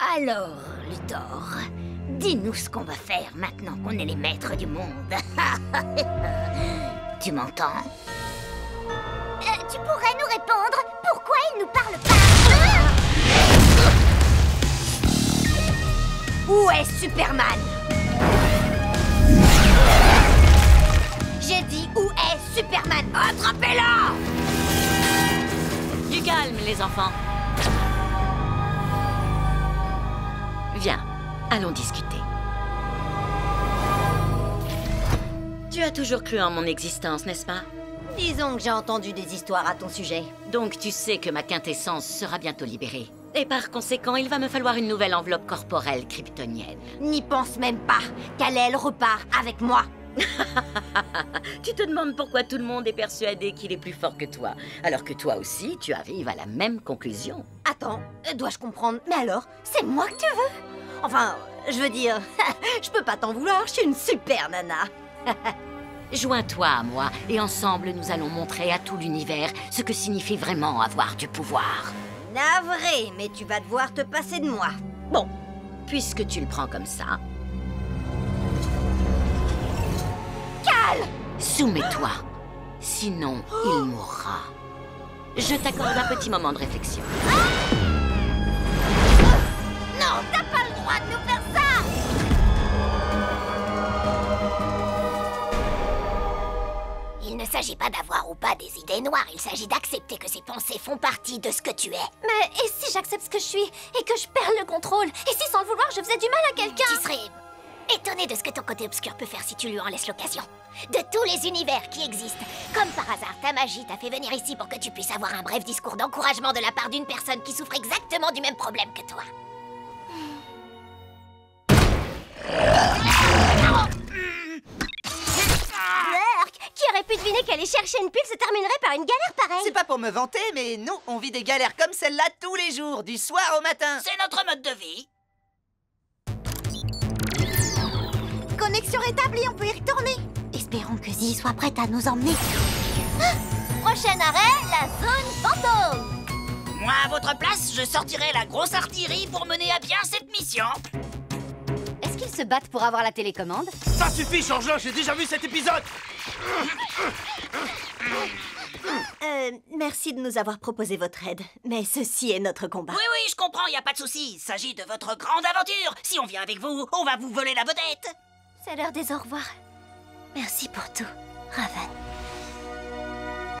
Alors, Luthor, dis-nous ce qu'on va faire maintenant qu'on est les maîtres du monde. tu m'entends? Euh, tu pourrais nous répondre Pourquoi il nous parle pas. Où est Superman? J'ai dit où est Superman? Attrapez-la Du calme, les enfants. Viens, allons discuter. Tu as toujours cru en mon existence, n'est-ce pas? Disons que j'ai entendu des histoires à ton sujet. Donc tu sais que ma quintessence sera bientôt libérée. Et par conséquent, il va me falloir une nouvelle enveloppe corporelle kryptonienne. N'y pense même pas. Kal-El repart avec moi. Tu te demandes pourquoi tout le monde est persuadé qu'il est plus fort que toi, alors que toi aussi, tu arrives à la même conclusion. Attends, euh, dois-je comprendre? Mais alors, c'est moi que tu veux? Enfin, je veux dire, je peux pas t'en vouloir, je suis une super nana. Joins-toi à moi et ensemble nous allons montrer à tout l'univers ce que signifie vraiment avoir du pouvoir. Navré, mais tu vas devoir te passer de moi. Bon, puisque tu le prends comme ça... Soumets-toi, sinon il mourra. Je t'accorde un petit moment de réflexion. Non, t'as pas le droit de nous faire ça Il ne s'agit pas d'avoir ou pas des idées noires, il s'agit d'accepter que ces pensées font partie de ce que tu es. Mais et si j'accepte ce que je suis et que je perds le contrôle? Et si sans le vouloir je faisais du mal à quelqu'un? Tu serais étonné de ce que ton côté obscur peut faire si tu lui en laisses l'occasion. De tous les univers qui existent, comme par hasard, ta magie t'a fait venir ici pour que tu puisses avoir un bref discours d'encouragement de la part d'une personne qui souffre exactement du même problème que toi. Qui aurait pu deviner qu'aller chercher une pile se terminerait par une galère pareille? C'est pas pour me vanter, mais nous, on vit des galères comme celle-là tous les jours, du soir au matin. C'est notre mode de vie. Connexion rétablie, on peut y retourner Espérons que Zee soit prête à nous emmener. Ah Prochain arrêt, la zone fantôme Moi, à votre place, je sortirai la grosse artillerie pour mener à bien cette mission. Est-ce qu'ils se battent pour avoir la télécommande? Ça suffit, Changelin, j'ai déjà vu cet épisode Euh, merci de nous avoir proposé votre aide, mais ceci est notre combat. Oui, oui, je comprends, y a pas de souci. Il s'agit de votre grande aventure. Si on vient avec vous, on va vous voler la vedette. C'est l'heure des au revoir. Merci pour tout, Raven.